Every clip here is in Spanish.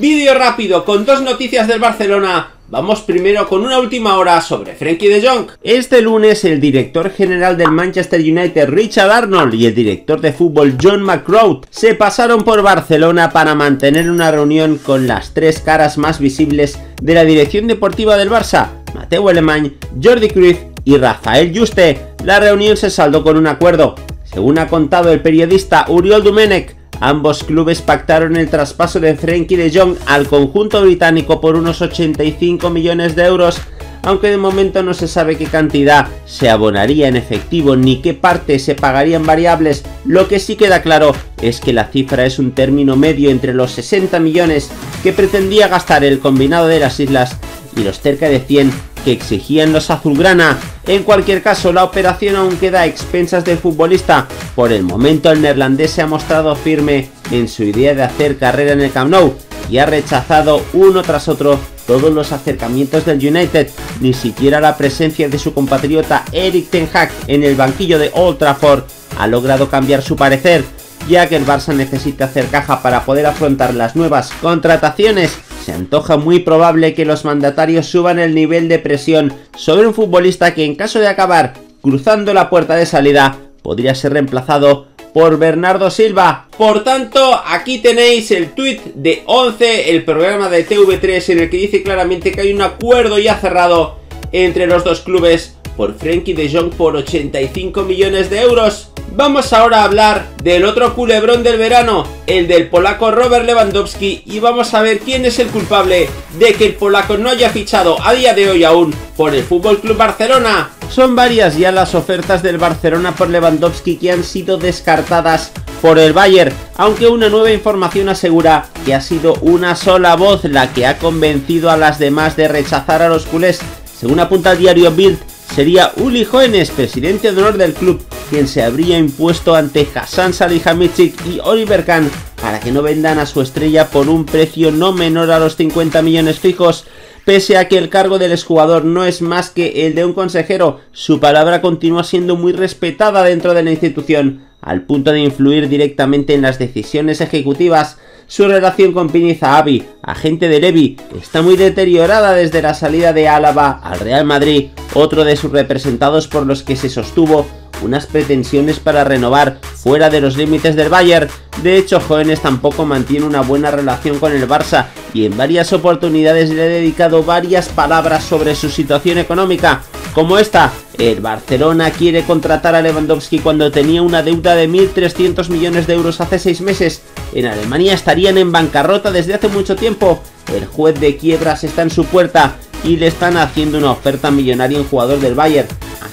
Vídeo rápido con dos noticias del Barcelona. Vamos primero con una última hora sobre Frenkie de Jong. Este lunes el director general del Manchester United Richard Arnold y el director de fútbol John McCrow se pasaron por Barcelona para mantener una reunión con las tres caras más visibles de la dirección deportiva del Barça, Mateo Alemany, Jordi Cruyff y Rafael Juste. La reunión se saldó con un acuerdo. Según ha contado el periodista Uriol Dumenech, Ambos clubes pactaron el traspaso de Frenkie de Jong al conjunto británico por unos 85 millones de euros, aunque de momento no se sabe qué cantidad se abonaría en efectivo ni qué parte se pagaría en variables. Lo que sí queda claro es que la cifra es un término medio entre los 60 millones que pretendía gastar el combinado de las islas y los cerca de 100 que exigían los azulgrana. En cualquier caso, la operación aún queda a expensas del futbolista. Por el momento, el neerlandés se ha mostrado firme en su idea de hacer carrera en el Camp Nou y ha rechazado uno tras otro todos los acercamientos del United, ni siquiera la presencia de su compatriota Eric Ten Hag en el banquillo de Old Trafford ha logrado cambiar su parecer, ya que el Barça necesita hacer caja para poder afrontar las nuevas contrataciones se antoja muy probable que los mandatarios suban el nivel de presión sobre un futbolista que en caso de acabar cruzando la puerta de salida podría ser reemplazado por Bernardo Silva. Por tanto, aquí tenéis el tweet de 11, el programa de TV3 en el que dice claramente que hay un acuerdo ya cerrado entre los dos clubes por Frenkie de Jong por 85 millones de euros. Vamos ahora a hablar del otro culebrón del verano, el del polaco Robert Lewandowski, y vamos a ver quién es el culpable de que el polaco no haya fichado a día de hoy aún por el Fútbol Club Barcelona. Son varias ya las ofertas del Barcelona por Lewandowski que han sido descartadas por el Bayern, aunque una nueva información asegura que ha sido una sola voz la que ha convencido a las demás de rechazar a los culés. Según apunta el diario Bild, sería Uli Hoeneß, presidente de honor del club, quien se habría impuesto ante Hassan Salihamidzic y Oliver Kahn para que no vendan a su estrella por un precio no menor a los 50 millones fijos. Pese a que el cargo del exjugador no es más que el de un consejero, su palabra continúa siendo muy respetada dentro de la institución, al punto de influir directamente en las decisiones ejecutivas. Su relación con Pini Zahavi, agente de Levi, está muy deteriorada desde la salida de Álava al Real Madrid, otro de sus representados por los que se sostuvo unas pretensiones para renovar fuera de los límites del Bayern. De hecho, Jóvenes tampoco mantiene una buena relación con el Barça y en varias oportunidades le ha dedicado varias palabras sobre su situación económica, como esta. El Barcelona quiere contratar a Lewandowski cuando tenía una deuda de 1.300 millones de euros hace seis meses. En Alemania estarían en bancarrota desde hace mucho tiempo. El juez de quiebras está en su puerta y le están haciendo una oferta millonaria en jugador del Bayern.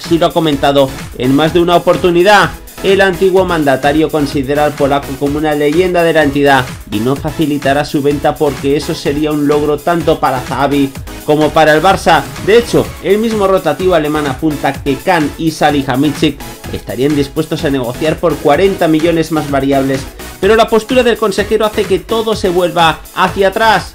Así lo ha comentado en más de una oportunidad. El antiguo mandatario considera al polaco como una leyenda de la entidad y no facilitará su venta porque eso sería un logro tanto para Zahavi como para el Barça. De hecho, el mismo rotativo alemán apunta que Kahn y Salihamidzic estarían dispuestos a negociar por 40 millones más variables, pero la postura del consejero hace que todo se vuelva hacia atrás.